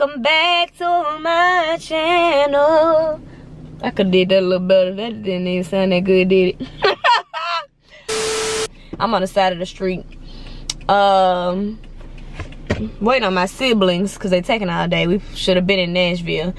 welcome back to my channel. I could did that a little better. That didn't even sound that good, did it? I'm on the side of the street. Um, waiting on my siblings because they taking all day. We should have been in Nashville.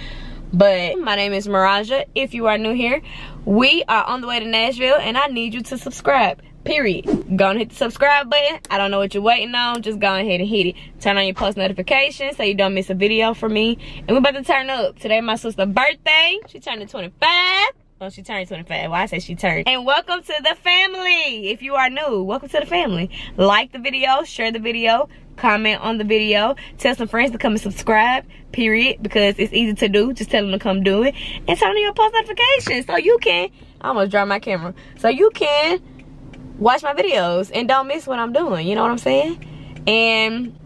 But my name is Marijiah. If you are new here, we are on the way to Nashville and I need you to subscribe period go and hit the subscribe button i don't know what you're waiting on just go ahead and hit it turn on your post notifications so you don't miss a video from me and we're about to turn up today my sister's birthday she turned 25 well, she turned 25. Why I say she turned. And welcome to the family. If you are new, welcome to the family. Like the video, share the video, comment on the video, tell some friends to come and subscribe, period, because it's easy to do. Just tell them to come do it. And turn on your post notifications so you can, I almost dropped my camera, so you can watch my videos and don't miss what I'm doing. You know what I'm saying? And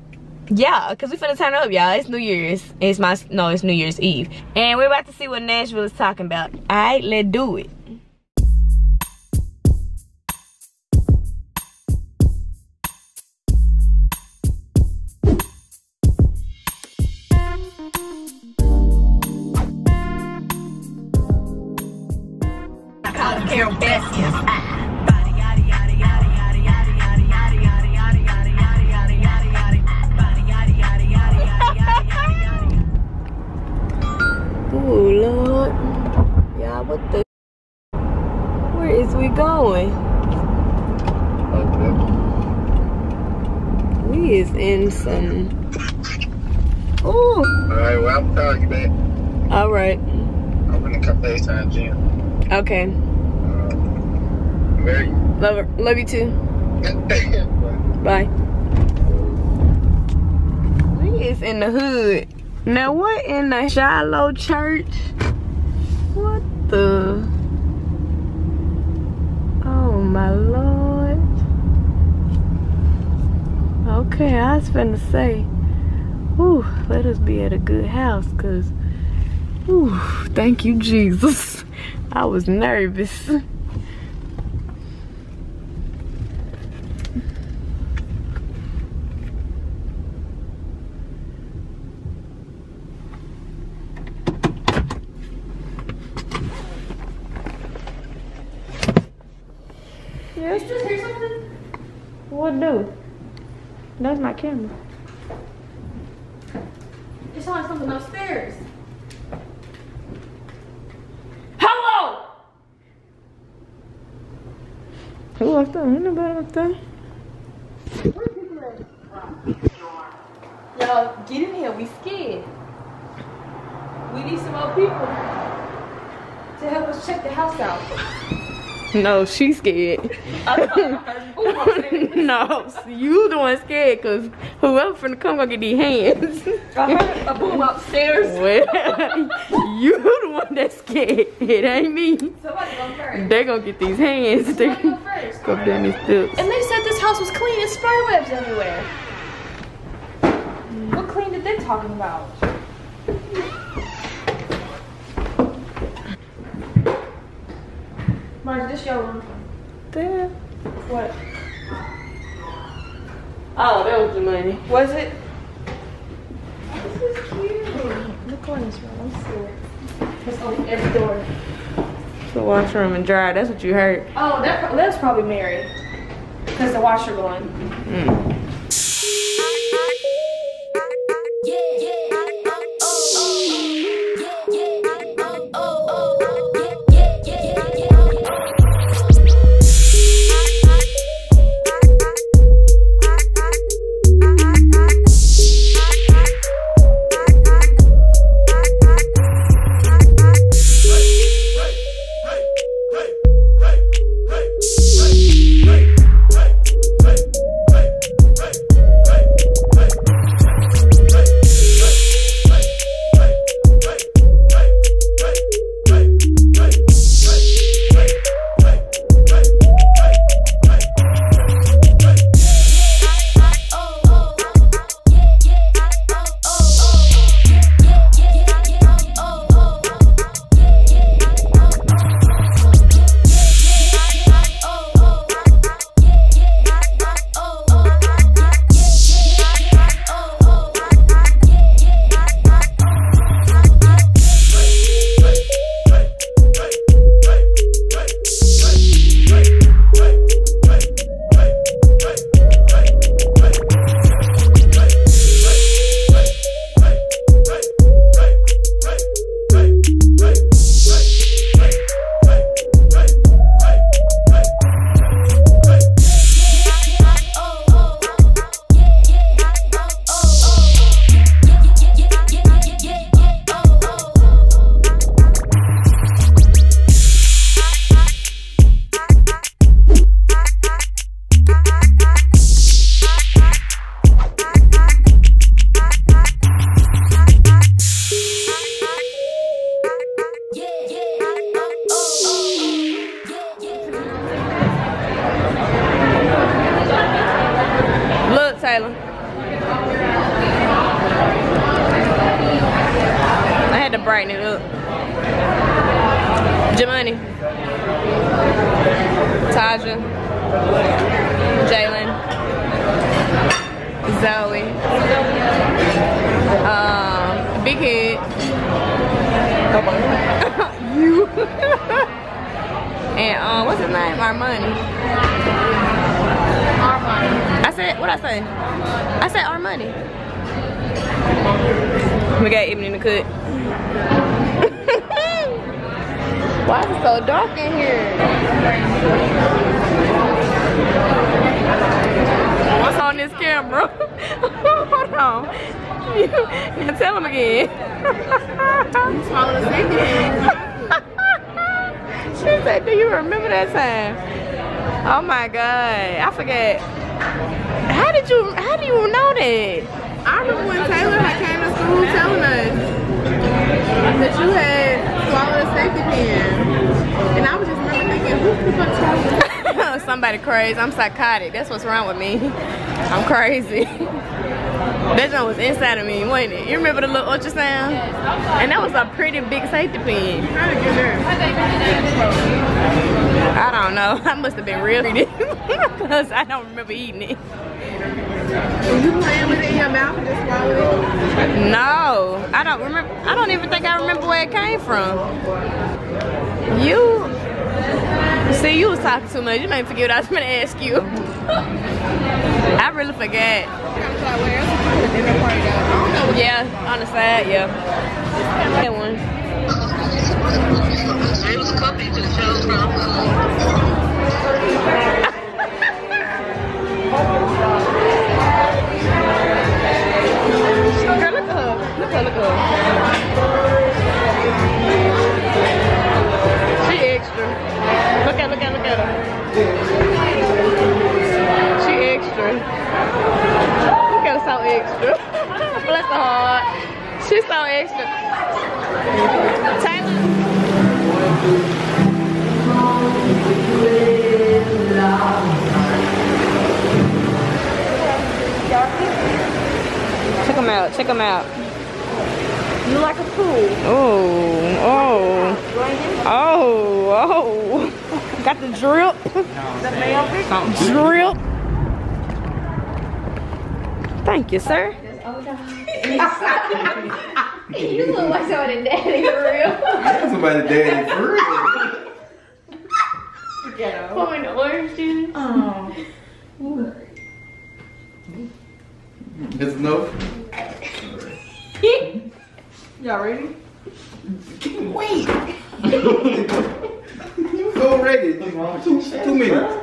yeah, because we finna turn up, y'all. It's New Year's. It's my, no, it's New Year's Eve. And we're about to see what Nashville is talking about. All right, let's do it. What the? Where is we going? Okay. We is in some. Oh. All right. Well, I'm calling you back. All right. I'm in a couple days time, Jim. Okay. Uh, marry you. Love, love you too. Bye. Bye. We is in the hood. Now what in the Shiloh church? What the oh my lord. Okay i was finna say Ooh, let us be at a good house because Ooh, thank you jesus. I was nervous Yes. Did you just hear something? What do? That's my camera. You saw something upstairs. Hello! Who up there? Ain't nobody up there. Y'all, get in here. We scared. We need some more people to help us check the house out. No, she's scared. no, you the one scared because whoever finna come gonna get these hands. I heard a boom upstairs. Well, you the one that's scared. It ain't me. Somebody go first. They gonna get these hands. Somebody go first. Go down these steps. And they said this house was clean and spider webs everywhere. What clean did they talking about? Marge, this your room. There. What? Oh, that was the money. Was it? This is cute. Look on this room. Let's see. It's on every door. The washroom and dryer. That's what you heard. Oh, that that's probably Mary. Cause the washer going. Mm. We got Ebony in the cut. Why is it so dark in here? What's on this camera? Hold on. now tell him again. She said, do you remember that time? Oh my God, I forget. How did you, how do you know that? I remember when Taylor had came school telling us that you had swallowed a safety pin. And I was just remember thinking, who the fuck swallowed? Somebody crazy. I'm psychotic. That's what's wrong with me. I'm crazy. that joint was inside of me, wasn't it? You remember the little ultrasound? And that was a pretty big safety pin. I don't know. I must have been real because I don't remember eating it. Were you playing with it in your mouth just? No, I don't remember. I don't even think I remember where it came from. You, see, you was talking too much. You me forget what I was gonna ask you. I really forget. Yeah, on the side, yeah. That one. You could have chose from. Uh, She's so extra. Taylor. Check them out, check them out. You like a pool. Oh, oh, oh, oh. Got the drip. The. Drip. Thank you, sir. Oh, You look like somebody daddy for real. Somebody daddy for real. Pouring the orange juice. Oh. That's enough. Y'all ready? Wait. you go ready. Two, two minutes.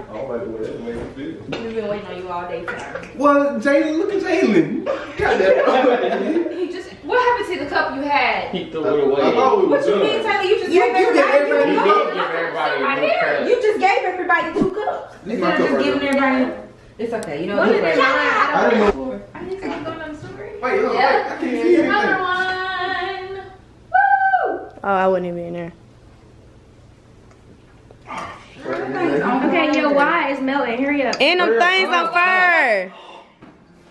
We've been waiting on you all day, Tyra. Well, Jalen, look at Jalen. Goddamn. He just, what happened to the cup you had? He threw it away. I What was you mean, Taylor? You just You- gave you gave everybody everybody two He cups. everybody Right a new here. cup. You just gave everybody two cups. This is my Instead of just right giving everybody. It's okay. You know What what? is it? I didn't know. I need to keep going on the story. Wait, hold on. I can't see Here's anything. another one. Woo! Oh, I wouldn't even be in there. Okay, your why is melting. Hurry up. And them things on fire.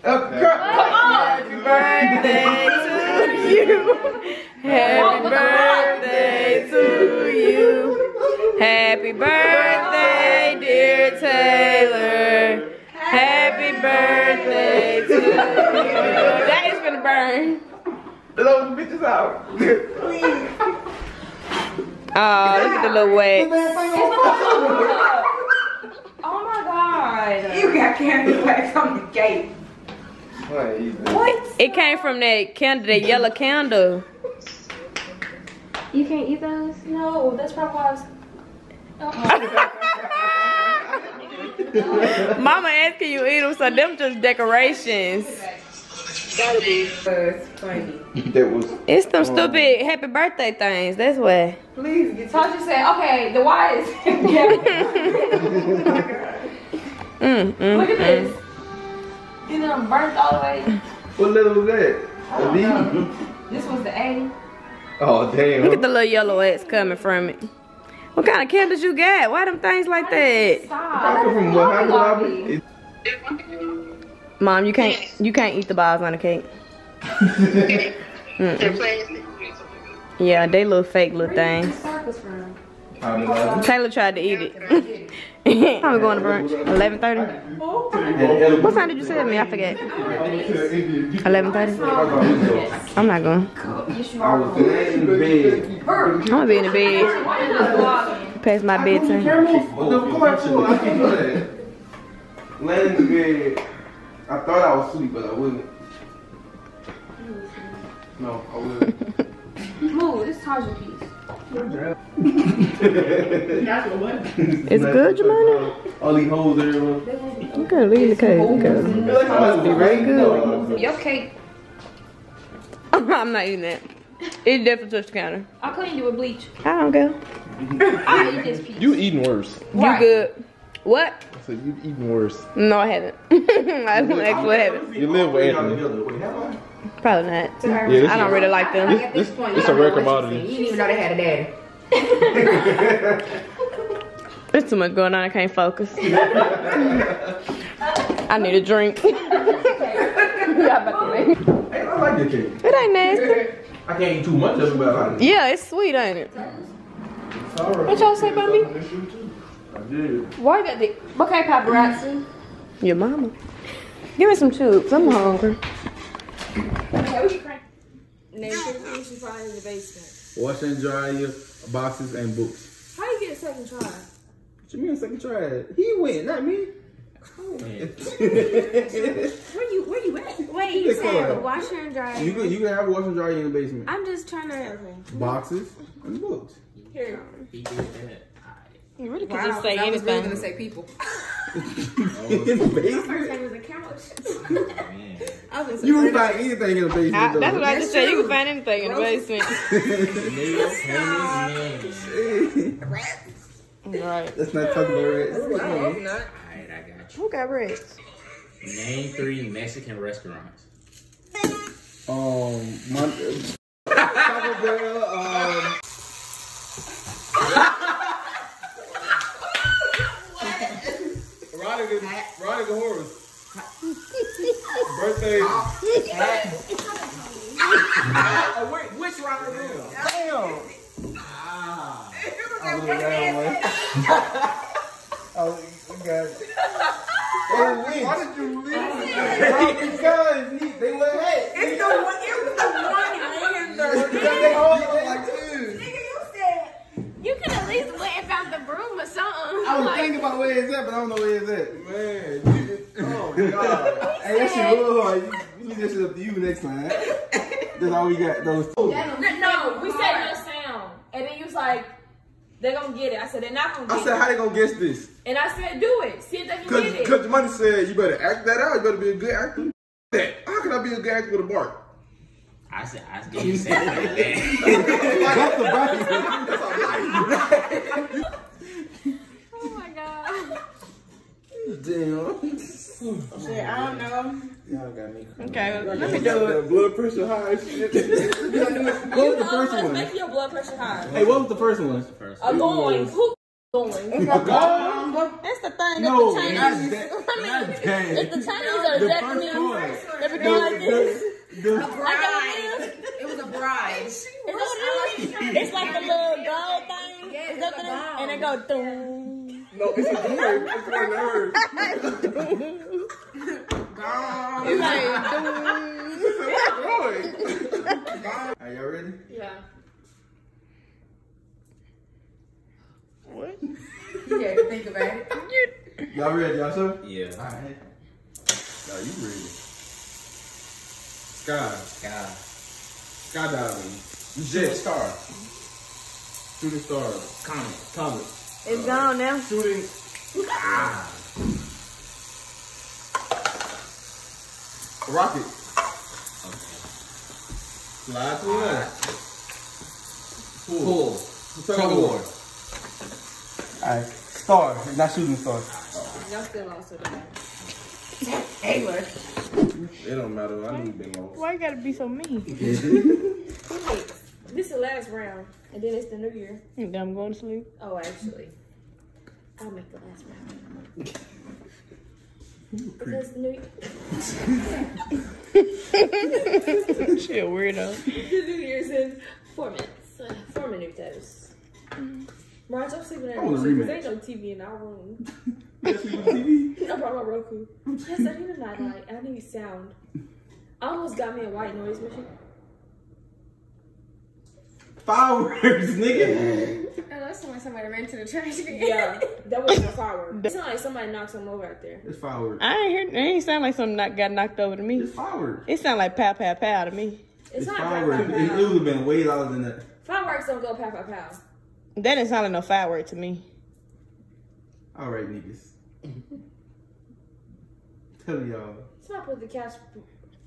Uh, girl, Happy birthday to you. Happy birthday to you. Happy birthday, dear Taylor. Happy birthday to you. That is gonna burn. Blow the bitches out. Oh, look at the little wax. My god. You got candy wax on the gate. What? It came from that candle, that yellow candle. You can't eat those? No, that's probably why I was. Oh. Mama asking you eat them, so them just decorations. It's funny. That was. It's them stupid happy birthday things. That's why. Please get Told you said, okay, the why is. Mm, mm, Look at mm. this. You know, burnt all the way. What letter was that? A D? This was the A. Oh, damn. Look at the little yellow X coming from it. What kind of candles you got? Why them things like that? Stop. From what happened? Lobby? Mom, you can't you can't eat the balls on the cake. They're plastic. Yeah, they little fake little things. Sparkles from. Happened, Lobby? Taylor tried to eat it. Time we going to brunch? 11.30? What time did you say to me? I forget. 11.30? I'm not going. I was laying in the bed. I'm gonna be in the bed. Past my bedtime. No, come back to it. I can't do that. Laying in the bed. I thought I was asleep, but I wasn't. No, I wasn't. Move, this Taja piece. It's good, Jemima? All these hoes everywhere. You gotta leave the cake. Okay. Must be very good. Your cake, I'm not eating that. It definitely touched the counter. I cleaned it with bleach. I don't care. I eat this piece. You eating worse. You good. What? I said you eating worse. No, I haven't. I don't actually haven't. You live with Anthony. Wait, have I? Probably not. Yeah, I don't is- really like them. At this point, It's a don't rare you commodity. You didn't even know they had a daddy. There's too much going on. I can't focus. I need a drink. Y'all about to make- Hey, I like this cake. It ain't nasty. I can't eat too much of it, but I like it. Yeah, it's sweet, ain't it? It's. What y'all say about me? I did. Why you got the okay paparazzi? Your mama. Give me some chips. I'm hungry. Wash and dry your boxes and books. How you get a second try? What you mean second try? He went, not me. Where you where you at? Wait, you said one. washer and dryer. You can you can have a wash and dry in the basement. I'm just trying to. Boxes and books. You really could Wow, just say I was gonna say people. in the basement. First name was a couch. I was You can find anything in the basement. I, that's what I just said. You can find anything in the basement. right. Let's not talk about it. not. Alright, I got you. Who got reds? Name three Mexican restaurants. Um, Mon- Taco Bell. Um, Ronnie the Ronnie the horse. Birthday. Wait, which Robert Rule? Damn. Ah. I would've got one. Oh, you got it. Hey, Why did you leave? Because he- they went hey. It's the one, it was the one hand though. Because they all look like two. You could at least went broom or something. I was thinking about where it's at, but I don't know where it's at. Man, you, oh god. hey, that shit real hard. You, you leave that shit up to you next time. That's all we got. Those. No, no, we said no sound. And then you was like, they're gonna get it. I said, they're not gonna I said, it. how they gonna guess this? And I said, do it. See if they can Cause, get it. cause money said you better act that out. You better be a good actor. That. How can I be a good actor with a bark? I said I didn't say that. That's the back. That's a lie. Oh my god. Damn. Shit, I don't know. Y'all got me. Okay, let me do it. blood pressure high and shit. what was the first one? make your blood pressure high. Hey, what was the first one? First. A going. Who going? A gong? That's the thing. No, that's the not Chinese. that. Not It's the Chinese or The Japanese. first one. They be doing like this. The, the, Bride. It was a bride. Is it is? It's like the little gold thing. Yeah, it's the a. And they go doom. No, it's a nerve. It's a nerve. It's like doom. Are y'all ready? Yeah. What? You had to think about it. Y'all ready, y'all sure? Yeah. Alright. Now you ready. Sky. God. Skydiving. Jet. star. Shooting star. Comet. Comet. It's gone now. Shooting. Ah. Rocket. Okay. Slide to the left. Pull. Pull. Tug Tug of of war. war. Alright. Star. It's not shooting star. Y'all still lost to that. Taylor. It don't matter. I knew you been lost. Why you gotta be so mean? This is the last round. And then it's the new year. Then I'm going to sleep. Oh, actually. I'll make the last round. Because the new She a weirdo. the new year's in four minutes. Uh, four minutes. Marge, I'm sleeping in I want a the because rematch. ain't no TV in our room. Yes, we TV. I brought my Roku. Yes, I need a nightlight. I need sound. I almost got me a white noise machine. Fireworks, nigga. Oh, that's someone somebody ran to the trash can. Yeah, that wasn't a firework. It sounded like somebody knocked something over out there. It's fireworks. I ain't hear. It ain't sound like something knock, got knocked over to me. It's fireworks. It sound like pow pow pow to me. It's, It's not pow, fireworks. pow, It, it would have been way louder than that. Fireworks don't go pow pow pow. That didn't sound like no firework to me. All right, niggas. Tell y'all. Somebody put the cash.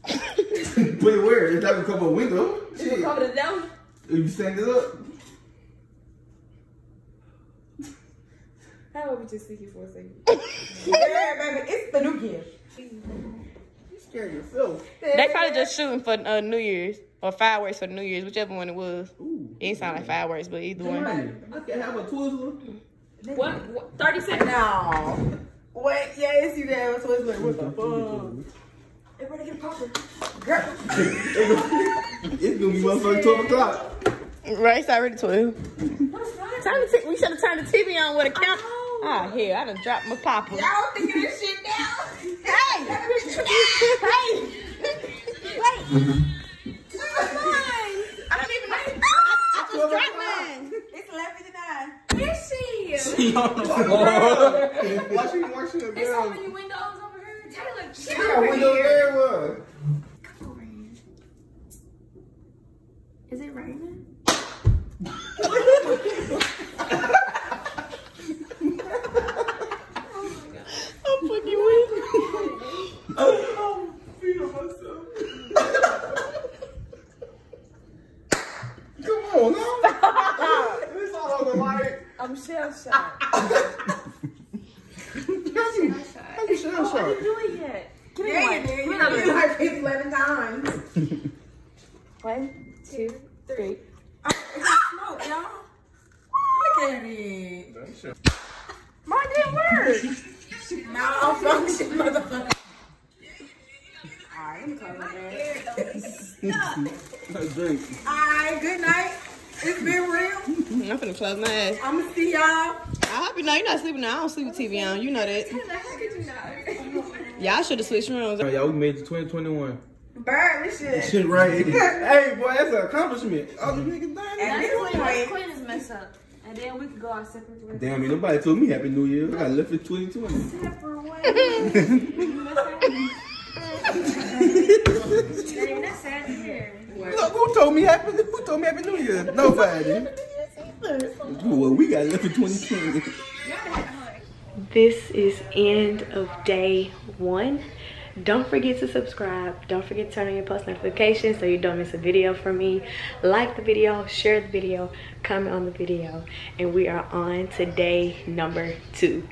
Wait, where? It's not gonna come a window. You Shit. covered it down. If you stand it up. How about we just sneaky for a second? Yeah, baby, it's the new gift. You scared yourself. They probably just shooting for uh, New Year's or fireworks for New Year's, whichever one it was. Ooh. It didn't sound like fireworks, but either one. Man, I can have a Twizzler. What? what? 30 seconds. No. Wait, yeah, it's you there. So it's like, what the fuck? Everybody get popping. Girl. It's gonna be motherfucking 12 o'clock. Right, it's already 12. Turn the t- we should have turned the TV on with a count. Ah, here, I done dropped my popper. Y'all thinking this shit now? Hey! hey! Wait! I don't even know. I just dropped mine. It's 11:59. Is she? Why she, why she There's so many windows over here. Taylor, shit Yeah, over window here. there was. Come over here. Is it raining? I'm fucking weak. Oh, feel myself. Come on now. It's all on the mic. I'm shell shocked. How you, how you shell Oh, I shocked? didn't do it yet. Give me Yeah, one. you Give me did. You another did one. like 11 times. One, two, three. Oh, it's got smoke, y'all. Look at it. Mine didn't. Malfunction, motherfucker. Alright, let me close my door. Drink. Alright, good night. It's been real. I'm finna close my eyes. I'ma see y'all. I hope you know you're not sleeping now. I don't sleep with TV on. You know that. How could you not? Y'all should have switched rooms. Y'all, we made it to 2021. Bird, this shit. Shit right. hey, boy, that's an accomplishment. Other niggas dying. At this point, Queen is messed up. And then we could go our separate ways. Damn, ain't nobody told me Happy New Year. I got left in 2020. Dang, that's sad to hear. Look, who told me Happy Who told me Happy New Year? Nobody. well, we got left in 2020. This is end of day one. Don't forget to subscribe. Don't forget to turn on your post notifications so you don't miss a video from me. Like the video, share the video, comment on the video. And we are on today number two.